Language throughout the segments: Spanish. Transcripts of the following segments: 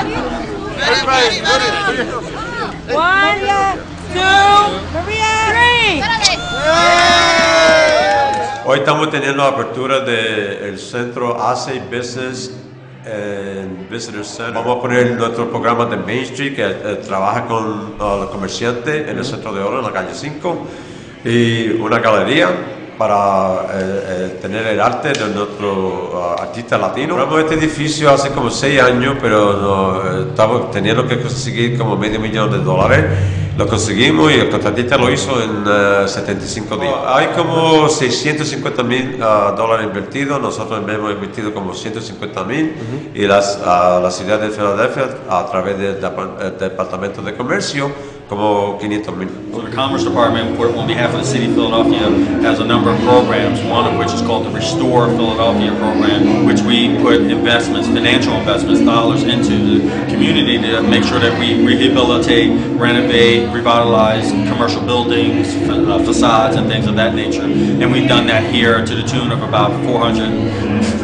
One, two, three. Hoy estamos teniendo la apertura del centro ACE Business and Visitor Center. Vamos a poner nuestro programa de Main Street que eh, trabaja con uh, los comerciantes en el centro de oro en la calle 5 y una galería para eh, eh, tener el arte de nuestro uh, artista latino. Compramos este edificio hace como seis años, pero no, eh, estamos teniendo que conseguir como medio millón de dólares. Lo conseguimos y el contratista lo hizo en eh, 75 días. Hay como 650 mil ah, dólares invertidos, nosotros hemos invertido como 150 mil y las, ah, la ciudad de Filadelfia a través del dep- Departamento de Comercio como 500 mil. So the Commerce Department, on behalf of the City of Philadelphia, has a number of programs, one of which is called the Restore Philadelphia program, which we put investments, financial investments, dollars into the community to make sure that we rehabilitate, renovate, revitalize commercial buildings, uh, facades, and things of that nature. And we've done that here to the tune of about 400,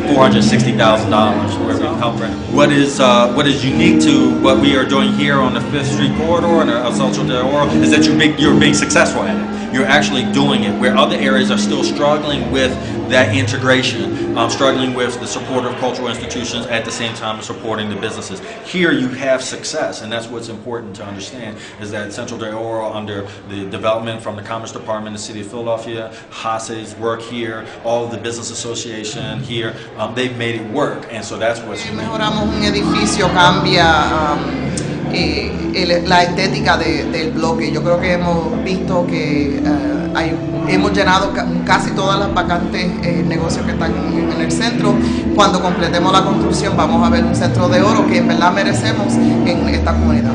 $460,000 where we've helped renovate. What is, uh, what is unique to what we are doing here on the Fifth Street corridor and El Centro de Oro is that you're, big, you're being successful at it. You're actually doing it where other areas are still struggling with that integration, um, struggling with the support of cultural institutions at the same time as supporting the businesses. Here you have success, and that's what's important to understand is that Central de Oro, under the development from the Commerce Department, the City of Philadelphia, HASE's work here, all of the Business Association here, um, they've made it work, and so that's what's Si unique. mejoramos un edificio, cambia um, eh, el- la estética de- del bloque. Yo creo que hemos visto que eh, hay- hemos llenado ca- casi todas las vacantes eh, negocios que están en, en el centro. Cuando completemos la construcción vamos a ver un centro de oro que en verdad merecemos en esta comunidad.